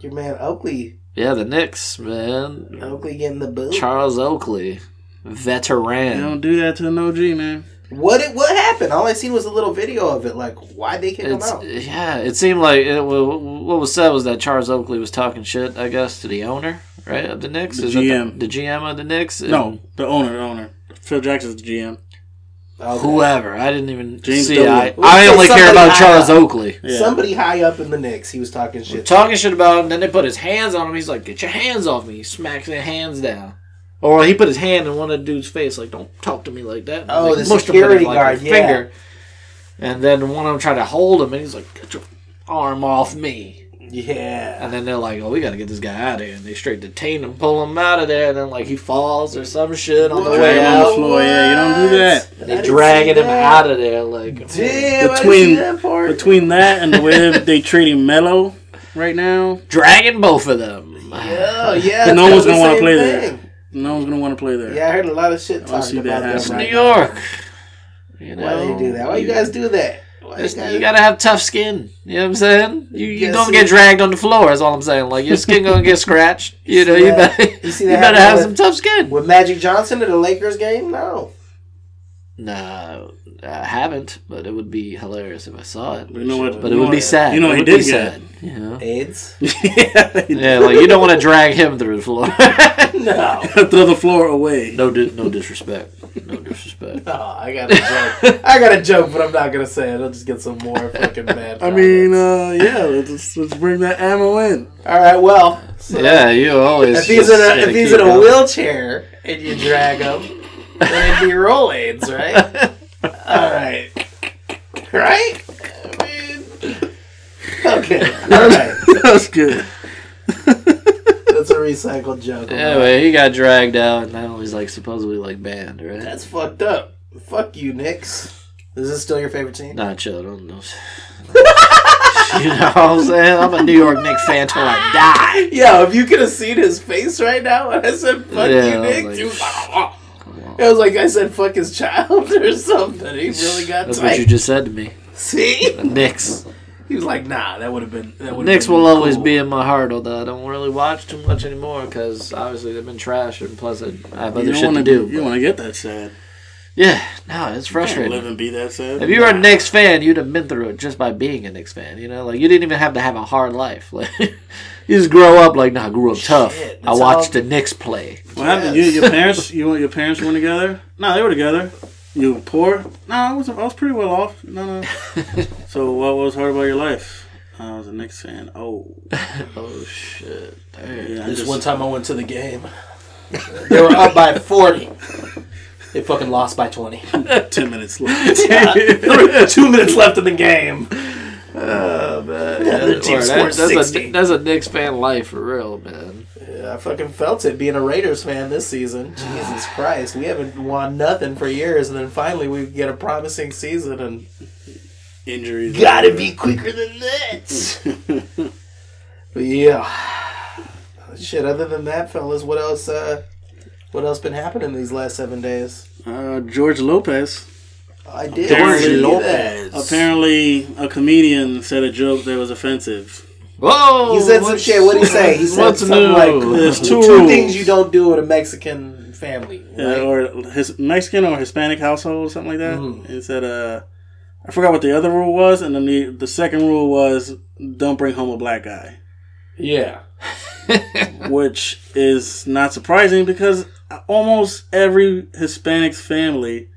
your man Oakley. Yeah, the Knicks, man. Oakley getting the boot. Charles Oakley, veteran. You don't do that to an OG, man. What it, what happened? All I seen was a little video of it. Like, why they kick him out? yeah, it seemed like it, what was said was that Charles Oakley was talking shit, I guess, to the owner, right, of the Knicks. The Is that GM. the, GM of the Knicks. And No, the owner, the owner. Phil Jackson's the GM. Okay. whoever. I didn't even James see. W. I, Well, I only care about Charles up. Oakley. Yeah. Somebody high up in the Knicks, he was talking shit. talking shit about him. Then they put his hands on him. He's like, "Get your hands off me!" He smacks their hands down. Or he put his hand in one of the dude's face, like, "Don't talk to me like that." And, Oh, like, the mushed him with security like, guard, yeah. And then one of them tried to hold him, and he's like, "Get your arm off me!" Yeah. And then they're like, "Oh, we got to get this guy out of here." And they straight detain him, pull him out of there, and then like he falls or some shit on the What? way Drag him on the out. floor. Yeah, you don't do that. I They didn't dragging him that. out of there, like Damn, oh. between, Between- that part. Between that and the way they treating Melo right now, dragging both of them. Yeah, yeah. No one's gonna wanna same play there. no one's gonna want to play there. Yeah, I heard a lot of shit don't talking see that about that. It's happening. right New now. York. You know, Why do they do that? Why you guys do that? Why It's- guys- you gotta have tough skin. You know what I'm saying? You, you Yes, don't get dragged on the floor. Is all I'm saying. Like your skin gonna get scratched. [LAUGHS] You know, you that? better You [LAUGHS] you, see that better have with- some tough skin. with Magic Johnson at the Lakers game? No. No, I haven't, but it would be hilarious if I saw it. But you know what? But it would be sad. You know it he did be get. You know? [LAUGHS] AIDS? yeah, Yeah, like you don't want to drag him through the floor. No. throw the floor away. no, no disrespect. No disrespect. [LAUGHS] Oh, I got a joke. I got a joke, but I'm not gonna say it. I'll just get some more fucking [LAUGHS] bad. I mean, uh, yeah, let's, let's bring that ammo in. all right. Well, so Yeah, you always. if he's in a if he's in a going. wheelchair and you drag him, then it'd be roll aids, right? [LAUGHS] All right. right? I mean, okay, all right. that was good. Recycled joke. Anyway, he got dragged out, and now he's like supposedly like banned, right? That's fucked up. Fuck you, Knicks. Is this still your favorite team? Not chill. I don't know. [LAUGHS] you know what I'm saying? I'm a New York Knicks fan till I die. Yeah, if you could have seen his face right now when I said fuck Yeah, you, Knicks, like, he was like, "Oh." it was like I said fuck his child [LAUGHS] or something. He really got That's tight. what you just said to me. See? Knicks. He was like, nah, that would have been. That would've Knicks been will always be in my heart, although I don't really watch too much anymore because obviously they've been trash, and plus I I have other shit to do. You want to get that sad. Yeah, no, it's frustrating. live and be that sad. If you were a Knicks fan, you'd have been through it just by being a Knicks fan. You know, like you didn't even have to have a hard life. [LAUGHS] Like you just grow up like, nah, I grew up tough. Shit, I watched how- the Knicks play. What happened? You, your parents, you, want your parents weren't together? No, they were together. You were poor? No, I was. I was pretty well off. No, no. [LAUGHS] so what was hard about your life? I was a Knicks fan. Oh, [LAUGHS] Oh shit! Damn. yeah. This just- one time I went to the game. [LAUGHS] they were up by 40. They fucking lost by 20. ten minutes left. Two minutes left in the game. Oh, oh man, The other team Word, scored that- that's, 60. a, that's a Knicks fan life for real, man. I fucking felt it being a Raiders fan this season. Jesus [SIGHS] Christ. We haven't won nothing for years, and then finally we get a promising season, and Injuries. gotta be quicker than that. [LAUGHS] but yeah. Shit, other than that, fellas, what else, uh, what else been happening these last seven days? Uh, George Lopez. I did George Lopez. Apparently, a comedian said a joke that was offensive. Whoa! He said some shit. What did he say? He [LAUGHS] said what's something new? like There's two, two things you don't do with a Mexican family. Right? or his Mexican or Hispanic household, or something like that. Mhm. He said, uh, I forgot what the other rule was, and then the, the second rule was don't bring home a black guy. yeah. [LAUGHS] which is not surprising because almost every Hispanic's family,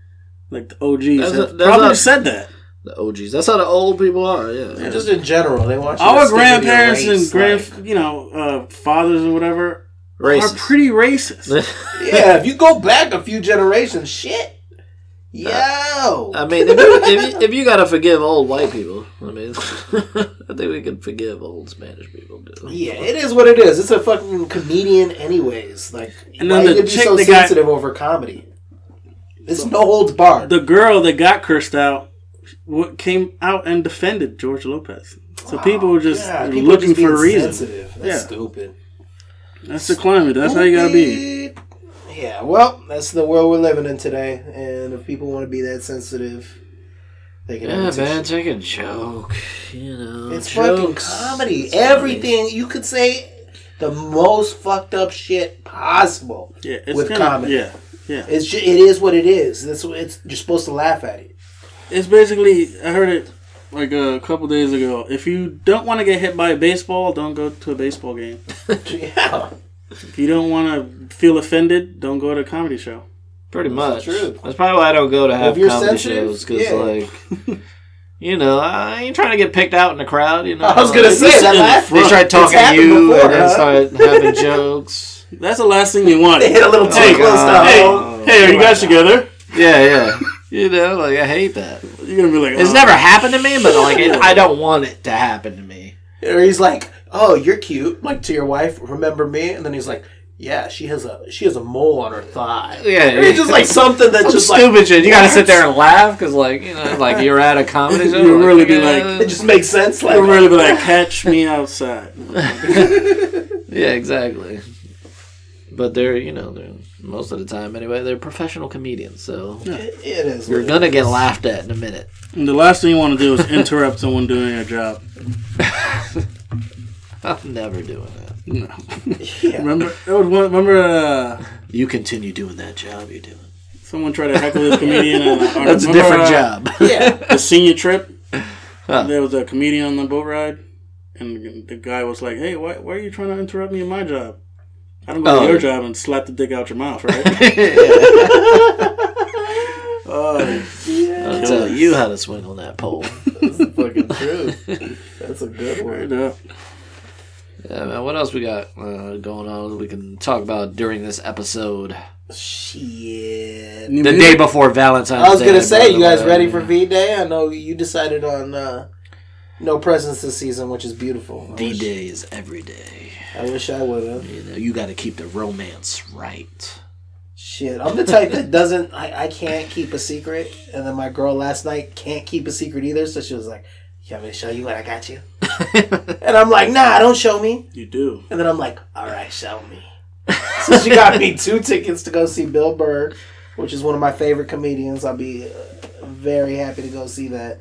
like the OGs, That's have a- probably a- said that. The OGs. That's how the old people are. Yeah. Just in general, they watch Our stick with your grandparents race, and grand, like- you know, uh, fathers or whatever are pretty racist. [LAUGHS] yeah, if you go back a few generations, shit. Yo. I mean, if you, if, you, if you gotta forgive old white people, I mean, [LAUGHS] I think we can forgive old Spanish people too. yeah, it is what it is. It's a fucking comedian, anyways. Like, And why then you the be so that got- sensitive over comedy? It's no holds barred. The girl that got cursed out what came out and defended George Lopez. So people were just Yeah, people looking just for a reason. Sensitive. That's Yeah. stupid. That's the climate. That's how you gotta be. Yeah, well, that's the world we're living in today, and if people want to be that sensitive, they can. Yeah, man, take a joke. You know, It's fucking comedy. It's funny. Everything you could say, the most fucked up shit possible. Yeah, it's With kinda, comedy. Yeah, yeah. It's ju- it is what it is. That's what it's. You're supposed to laugh at it. It's basically I heard it like a couple days ago. If you don't want to get hit by a baseball, don't go to a baseball game. [LAUGHS] yeah, If you don't want to feel offended, don't go to a comedy show. Pretty much. the truth. That's probably why I don't go to have you're comedy sensitive, shows because, yeah. like, [LAUGHS] you know, I ain't trying to get picked out in the crowd. You know, I was gonna Like, say sit that. the They start talking to you before, and then huh? start having [LAUGHS] jokes. That's the last thing you want. They hit a little too Oh, close God. to hey, home. hey, are you guys together? Yeah, yeah. You know, like I hate that. You're gonna be like, It's oh. never happened to me, but like it, I don't want it to happen to me. Or he's like, "Oh, you're cute," like to your wife. Remember me? And then he's like, "Yeah, she has a she has a mole on her thigh." Yeah, Or it's just like something that's Some just like stupid shit. You gotta sit there and laugh because, like, you know, like you're at a comedy [LAUGHS] show. You like, really be like- It just makes sense. Like, You'll really be like, [LAUGHS] catch me outside. [LAUGHS] yeah, exactly. But they're, you know, they're most of the time anyway. They're professional comedians, so it, it is. you're gonna get laughed at in a minute. And the last thing you want to do is interrupt someone doing their job. [LAUGHS] I'm never doing that. Yeah. [LAUGHS] Remember? There was remember uh, You continue doing that job you're doing. someone tried to heckle this comedian? And, or That's a different uh, job. [LAUGHS] Yeah. The senior trip. Huh. There was a comedian on the boat ride, and the guy was like, "Hey, why, why are you trying to interrupt me in my job? I don't go Oh. to your job and slap the dick out your mouth, right?" [LAUGHS] oh, I'll tell you how to swing on that pole. That's the fucking truth. That's a good right one. up. Yeah, man. What else we got uh, going on that we can talk about during this episode? Shit. The day before Valentine's. I was gonna say, you guys ready for V Day? I know you decided on uh, no presents this season, which is beautiful. I V wish- Day is every day. I wish I would have. You know, you got to keep the romance right. Shit, I'm the type that doesn't. I, I can't keep a secret, and then my girl last night can't keep a secret either. So she was like, "You want me to show you what I got you?" [LAUGHS] and I'm like, "Nah, don't show me." You do. And then I'm like, "All right, show me." so she got me [LAUGHS] two tickets to go see Bill Burr, which is one of my favorite comedians. I'll be uh, very happy to go see that.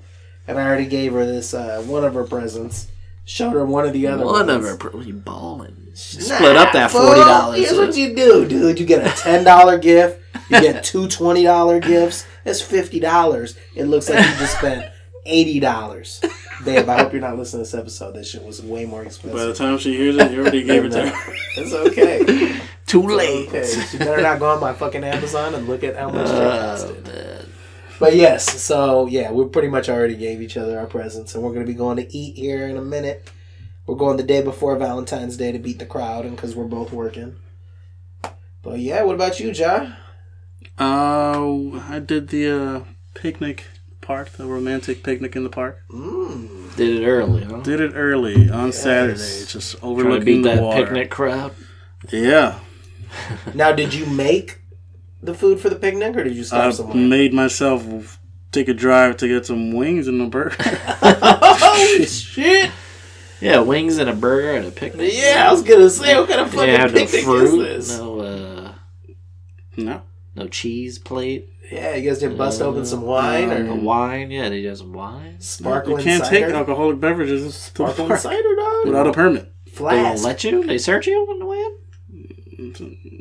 And I already gave her this uh, one of her presents. Showed her one of the other One ones. of her, pr- you balling. Nah, Split up that forty dollars. Here's what you do, dude. You get a ten dollar gift. You get two twenty dollar gifts. That's fifty dollars. It looks like you just spent eighty dollars. Babe, I hope you're not listening to this episode. This shit was way more expensive. By the time she hears it, you already gave it to her. It's okay. Too late. Okay, she better not go on my fucking Amazon and look at how much it Oh, costed. man. But yes, so yeah, we pretty much already gave each other our presents, and we're gonna be going to eat here in a minute. We're going the day before Valentine's Day to beat the crowd, and because we're both working. But yeah, what about you, Ja? Uh, I did the uh, picnic park, the romantic picnic in the park. Mm. Did it early, huh? Did it early on Saturday, just Trying to overlooking beat the that water. picnic crowd. Yeah, Now, did you make the food for the picnic, or did you stop I somewhere? made myself take a drive to get some wings and a burger. [LAUGHS] [LAUGHS] oh shit! Yeah, wings and a burger and a picnic. Yeah, I was gonna say, what kind of fucking Yeah, no picnic fruit, is this? no uh, no, no cheese plate. Yeah, you guys didn't bust open some wine Uh, or wine. Yeah, they have some wine. sparkling you can't cider? take alcoholic beverages to the sparkling park cider, dog. without a permit. They Flask, won't let you. They search you on the way in.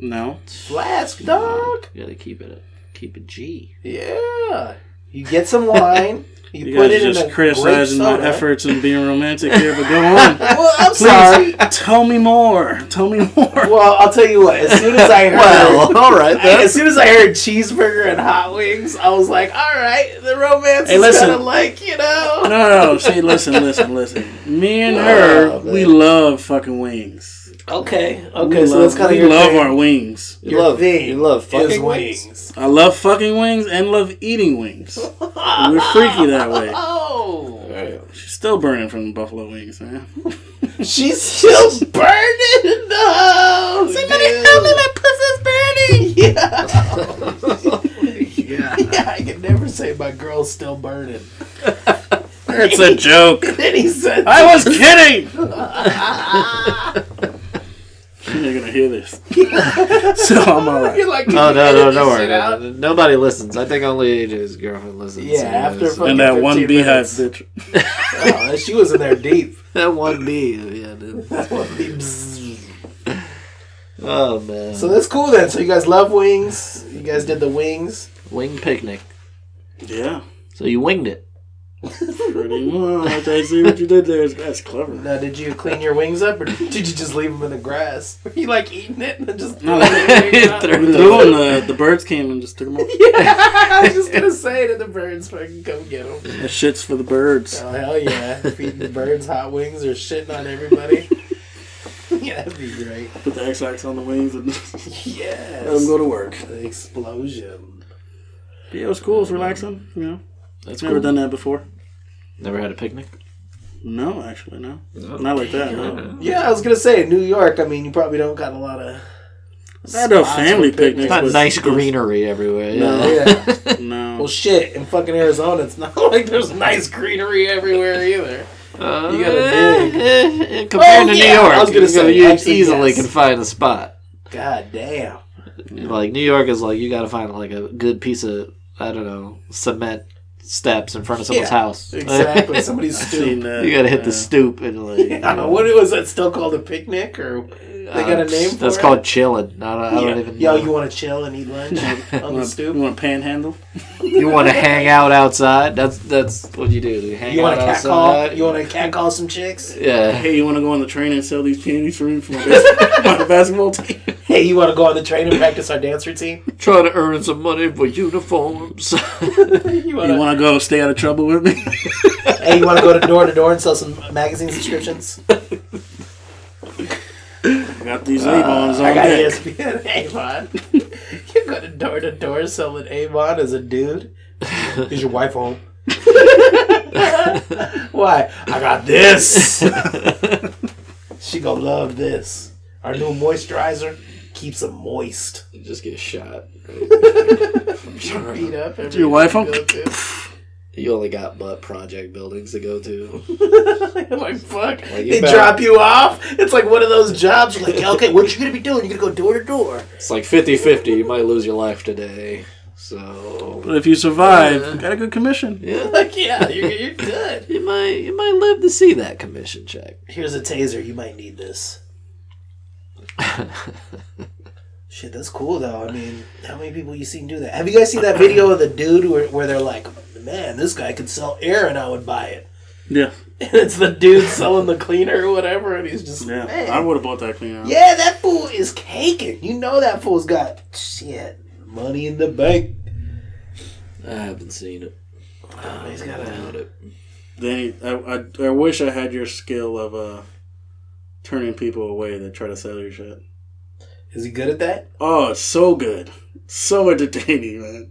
No, flask, dog. You gotta keep it. a, Keep it G. Yeah, you get some wine. You, you put guys it are in just a criticizing my efforts and being romantic here. But go on, [LAUGHS] Well, I'm sorry. tell me more. Tell me more. Well, I'll tell you what. As soon as I heard, Well, [LAUGHS] all right then. as soon as I heard cheeseburger and hot wings, I was like, all right, the romance Hey, is listen. kind of like you know. No, no, no. See, listen, listen, listen. Me and [LAUGHS] oh, her, Oh, man. we love fucking wings. Okay, We okay, so love, that's kind of we your love thing. our wings. You Your love thing you love fucking wings. wings. I love fucking wings and love eating wings. We're freaky that way. [LAUGHS] Oh, She's still burning from the buffalo wings, man. [LAUGHS] she's still burning in the house. Somebody tell me my pussy's burning. [LAUGHS] Yeah. yeah, I can never say my girl's still burning. It's a joke. then he said, I was kidding. [LAUGHS] You're gonna hear this, [LAUGHS] so I'm alright. [LAUGHS] You're like, Oh no, no, no worry. Nobody listens. I think only AJ's girlfriend listens. Yeah, after so- fucking And that one 15 Beyhive bitch. Oh, she was in there deep. that one bee, Yeah, dude. That one beep. Bzzz. Oh man. So that's cool then. So you guys love wings. You guys did the wings. wing picnic. Yeah, So you winged it. Pretty much. I see what you did there. That's clever. Now, did you clean your wings up, or [LAUGHS] did you just leave them in the grass? [LAUGHS] Were you like eating it and then just? No, Threw We threw. The, the birds came and just took them [LAUGHS] off. yeah, I was just gonna say that the birds fucking go get them. That shit's for the birds. Oh hell yeah! Feeding the birds hot wings or shitting on everybody. yeah, that'd be great. Put the X-Lax on the wings and Yes. let them go to work. The explosion. Yeah, it was cool. It was relaxing. You know, That's never cool. done that before. Never had a picnic. No, actually, no. Not like that. No. Yeah, I was gonna say New York. I mean, you probably don't got a lot of. I had a family for picnic. It's not nice greenery everywhere. No. Yeah. Yeah. [LAUGHS] No. well, shit. In fucking Arizona, it's [LAUGHS] not like there's nice greenery everywhere either. Uh, You gotta dig. [LAUGHS] compared Oh, to New York, I was gonna you say, you easily yes. can find a spot. God damn. Like New York is like you got to find like a good piece of I don't know cement steps in front of someone's Yeah, house. [LAUGHS] Exactly. Somebody's stoop. that. you got to hit uh, the stoop and like. [LAUGHS] I don't know what it was that still called a picnic or they got a name for it? That's it? called chilling. I don't, I don't Yeah. even Yo, know. you want to chill and eat lunch [LAUGHS] on You the wanna- stoop? You want to panhandle? You want to hang out outside? That's that's what you do. You hang You want out to cat call? outside. You want to cat call some chicks? Yeah. Hey, you want to go on the train and sell these panties for me for my, bas- my basketball team? Hey, you want to go on the train and practice our dance routine? Trying to earn some money for uniforms. [LAUGHS] You You want to go stay out of trouble with me? [LAUGHS] Hey, you want to go to door to door and sell some magazine [LAUGHS] subscriptions? I got these uh, Avons on I got deck. ESPN Avon. You're going door to door selling Avon as a dude. Is your wife home? Why? I got this. she gonna love this. Our new moisturizer keeps them moist. You just get shot. Beat up. Your wife home? You only got butt project buildings to go to. [LAUGHS] like fuck. Like, they better- drop you off. It's like one of those jobs. You're like, okay, what you gonna be doing? You're gonna go door to door. It's like 50 50. You might lose your life today. So. But if you survive, you got a good commission. Yeah. [LAUGHS] Like, yeah, you're, you're good. You might you might live to see that commission check. Here's a taser. You might need this. [LAUGHS] Shit, that's cool though. I mean, how many people you seen do that? Have you guys seen that video of the dude where, where they're like, "Man, this guy could sell air and I would buy it." Yeah, [LAUGHS] And it's the dude selling the cleaner or whatever, and he's just, yeah. man, I would have bought that cleaner. yeah, that fool is caking. You know that fool's got shit money in the bank. I haven't seen it. He's got I a doubt it. Danny, I, I, I wish I had your skill of uh, turning people away that try to sell your shit. Is he good at that? Oh, so good, so [LAUGHS] entertaining, man.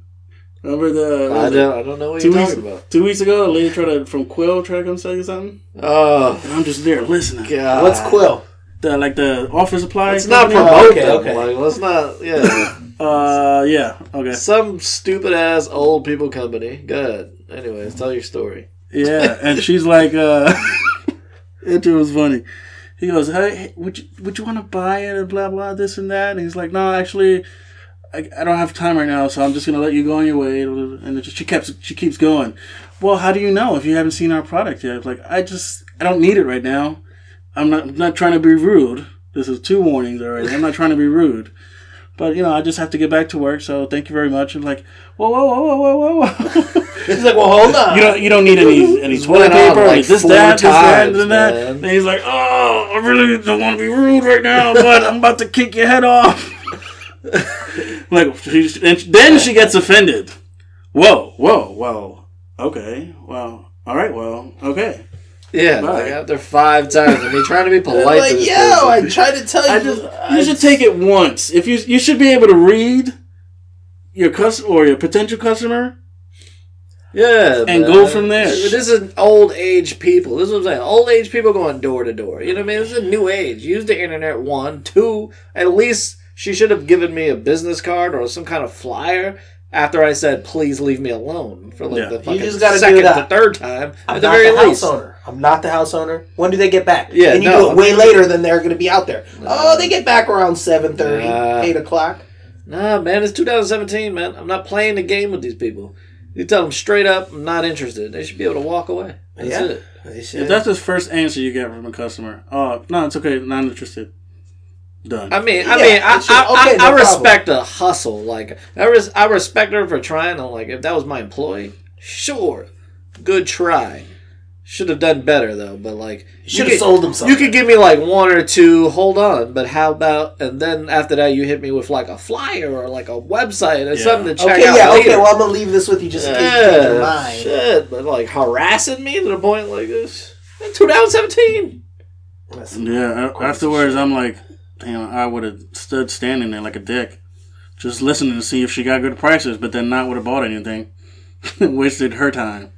Remember the I don't, I don't know what two you're weeks talking about. two weeks ago, a lady tried to from Quill tried to come sell you something, Oh, and I'm just there listening. God. What's Quill? The like the office supply. Let's not company? promote okay, them. okay. Like, let's not, yeah. [LAUGHS] Uh, yeah. Okay. Some stupid ass old people company. Good. Anyways, tell your story. Yeah, and she's like, uh, [LAUGHS] it was funny. He goes, "Hey, would you would you want to buy it?" And blah blah, this and that. And he's like, "No, actually, I, I don't have time right now, so I'm just gonna let you go on your way." And just, she keeps she keeps going. Well, how do you know if you haven't seen our product yet? Like, I just I don't need it right now. I'm not I'm not trying to be rude. This is two warnings already. I'm not trying to be rude. But you know, I just have to get back to work. So thank you very much. And like, whoa, whoa, whoa, whoa, whoa, whoa. [LAUGHS] He's like, well, hold on. You don't you don't need any any toilet paper, like, this, that, this, that, times, and that. And he's like, Oh, I really don't want to be rude right now, [LAUGHS] but I'm about to kick your head off. [LAUGHS] like and then she gets offended. Whoa, whoa, well, okay, well, all right, well, okay. Yeah, Right. like after five times, I mean, trying to be polite like, to this yo, person. I tried to tell you. I just you should take it once. If you you should be able to read your customer or your potential customer. Yeah, And go from there. This is old age people. This is what I'm saying. Old age people going door to door. You know what I mean? This is a new age. Use the internet. One, two. At least she should have given me a business card or some kind of flyer after I said, "Please leave me alone" for like Yeah. the You just gotta do second, that. the third time I'm at the not very the house least. owner. I'm not the house owner. When do they get back? Yeah, and you no, do it I'm way later than they're going to be out there. Oh, they get back around 7.30, Nah. 8 o'clock. Nah, man, it's 2017, man. I'm not playing the game with these people. You tell them straight up, I'm not interested. They should be able to walk away. That's Yeah. it. They should. If that's the first answer you get from a customer, oh no, it's okay, not interested. Done. I mean, I Yeah, mean, I, it should- I, okay, I, no I problem. respect a hustle. Like, I, res- I respect her for trying. to like, if that was my employee, sure, good try. Should have done better though. But like, you should have could- sold them. You could give me like one or two. Hold on, but how about? And then after that, you hit me with like a flyer or like a website or Yeah. something to check okay, out yeah, later. okay, well, I'm going to leave this with you just in case you your Yeah, mind. shit, but like harassing me to the point like this. In 2017. Yeah, afterwards, I'm like, damn, I would have stood standing there like a dick, just listening to see if she got good prices, but then not would have bought anything. [LAUGHS] Wasted her time.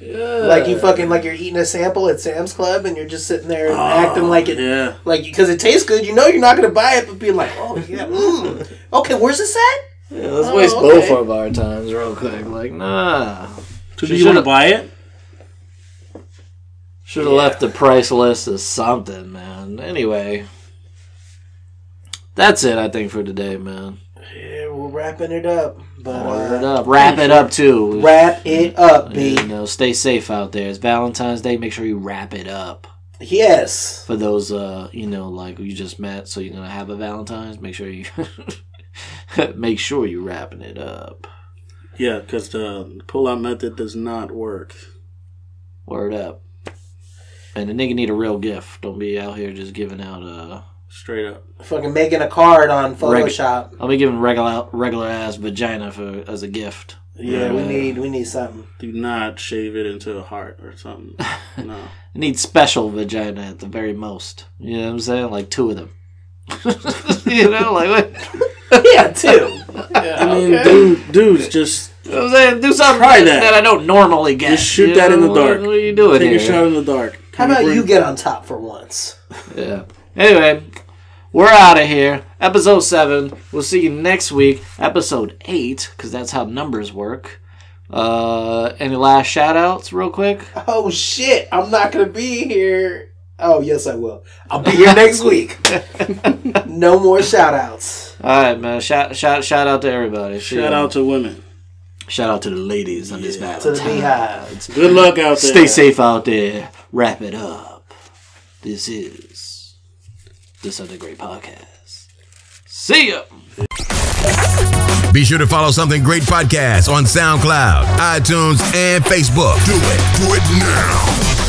Yeah. Like you fucking, like you're eating a sample at Sam's Club and you're just sitting there and acting like it, Yeah. like, because it tastes good. You know you're not going to buy it, but being like, oh, yeah, [LAUGHS] mm. Okay, where's this at? Yeah, let's Oh, waste okay. both of our times real quick. Like, nah. So She do you want to should've- buy it? Should have left the price list as something, man. Anyway. That's it, I think, for today, man. Yeah, we're wrapping it up. But, Wrap it uh, up. Wrap it up, too. Wrap it up, B. You know, stay safe out there. It's Valentine's Day. Make sure you wrap it up. Yes. For those, uh, you know, like you just met, so you're gonna have a Valentine's. Make sure you [LAUGHS] make sure you wrapping it up. Yeah, because the pull-out method does not work. Word up. And the nigga need a real gift. Don't be out here just giving out. Uh, Straight up. Fucking making a card on Photoshop. I'll be giving regular regular ass vagina for as a gift. Yeah, we need we need something. Do not shave it into a heart or something. [LAUGHS] No. Need special vagina at the very most. You know what I'm saying? Like two of them. [LAUGHS] you know, like what? [LAUGHS] yeah, two. I mean, Okay. dude, dudes, just You know what I'm saying? Do something Try that. that. I don't normally get. just shoot You that in the dark. What, what are you doing take here? a shot in the dark. How about you get on top for once? Yeah. Anyway, we're out of here. Episode 7. We'll see you next week. Episode 8, because that's how numbers work. Uh, any last shout outs, real quick? Oh shit! I'm not gonna be here. Oh yes, I will. I'll be here next [LAUGHS] week. no more shout outs. All right, man. Shout, shout, shout out to everybody. See Shout ya. out to women. Shout out to the ladies on this To the Valentine's. Beyhive. Good luck out there. Stay safe out there. Wrap it up. This is the Something Great Podcast. See ya. Be sure to follow Something Great Podcast on SoundCloud, iTunes, and Facebook. Do it. Do it now.